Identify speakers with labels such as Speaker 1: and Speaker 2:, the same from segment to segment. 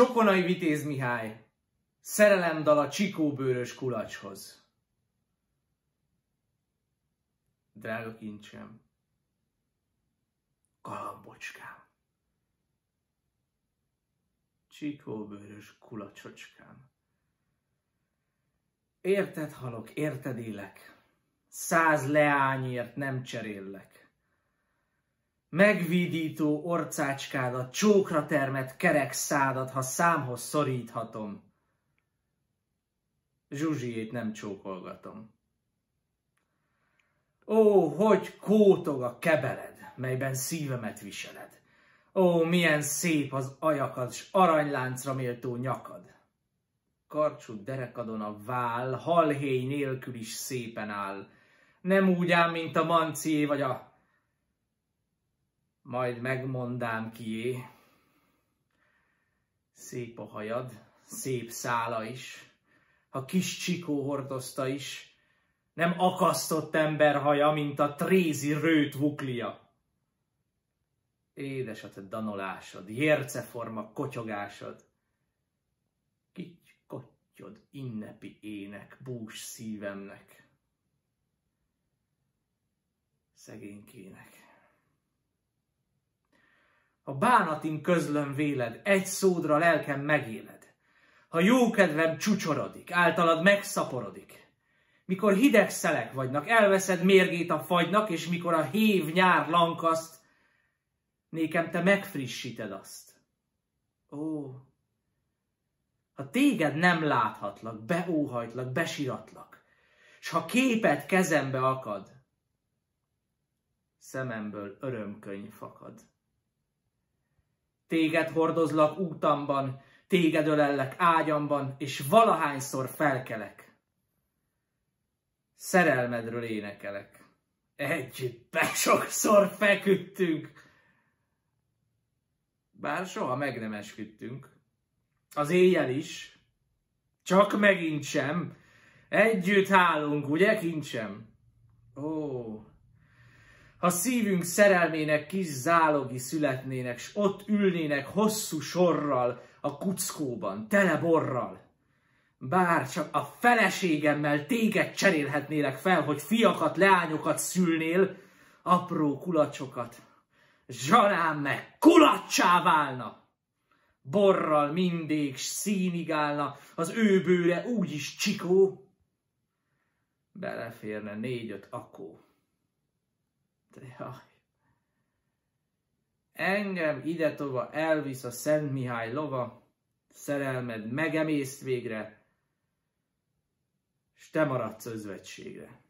Speaker 1: Csokonai Vitéz Mihály, szerelemdal a csikóbőrös kulacshoz. Drága kincsem, kalambocskám, csikóbőrös kulacsocskám. Érted halok, érted élek, száz leányért nem cseréllek. Megvidító orcácskádat, csókra termet kerek szádat, ha számhoz szoríthatom. Zsuzsiét nem csókolgatom. Ó, hogy kótog a kebeled, melyben szívemet viseled. Ó, milyen szép az ajakad, s aranyláncra méltó nyakad. Karcsú derekadon a vál, halhéj nélkül is szépen áll. Nem úgy ám, mint a mancié vagy a majd megmondám kié. Szép a hajad, szép szála is, ha kis csikó hordozta is, nem akasztott ember haja, mint a trézi rőt vuklia. Édes a te danolásod, jérceforma kotyogásod, kitty kottyod, innepi ének, bús szívemnek, szegénykének. Ha bánatim közlöm véled, egy szódra lelkem megéled. Ha jókedvem csúcsorodik, általad megszaporodik. Mikor hideg szelek vagynak, elveszed mérgét a fagynak, és mikor a hév nyár lankaszt, nékem te megfrissíted azt. Ó, ha téged nem láthatlak, beóhajtlak, besiratlak, s ha képet kezembe akad, szememből örömkönyv fakad. Téged hordozlak útamban, téged ölellek ágyamban, és valahányszor felkelek. Szerelmedről énekelek. Együtt sokszor feküdtünk. Bár soha meg nem esküdtünk. Az éjjel is. Csak megint sem. Együtt hálunk, ugye, kincsem? Ó, ha szívünk szerelmének kis zálogi születnének, s ott ülnének hosszú sorral a kuckóban, tele borral. Bár csak a feleségemmel téged cserélhetnélek fel, hogy fiakat, leányokat szülnél, apró kulacsokat. Zsanám meg kulacsá válna! Borral mindig színig állna, az ő bőre úgyis csikó. Beleférne négy-öt akó. Jaj. Engem ide tova elvisz a Szent Mihály lova, szerelmed megemészt végre, s te maradsz özvegységre.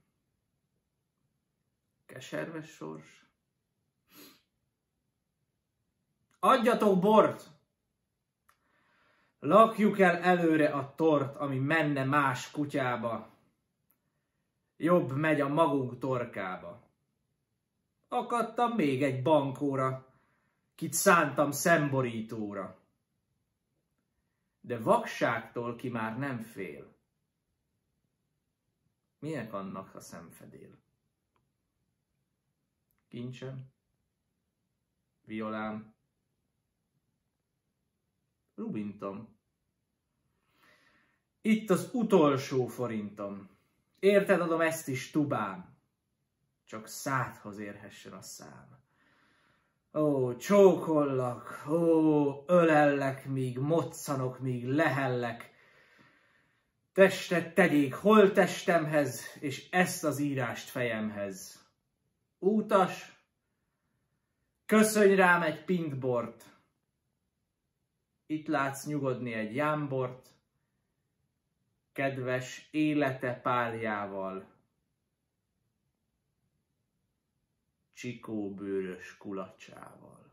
Speaker 1: Keserves sors. Adjatok bort! Lakjuk el előre a tort, ami menne más kutyába. Jobb megy a magunk torkába akadtam még egy bankóra, kit szántam szemborítóra. De vakságtól ki már nem fél. Milyen annak a szemfedél? Kincsem, violám, rubintom. Itt az utolsó forintom. Érted, adom ezt is tubám csak szádhoz érhessen a szám. Ó, csókollak, ó, ölellek, míg moccanok, míg lehellek. Testet tegyék holtestemhez, és ezt az írást fejemhez. Útas, köszönj rám egy pintbort. Itt látsz nyugodni egy jámbort, kedves élete páljával. Csikóbőrös kulacsával.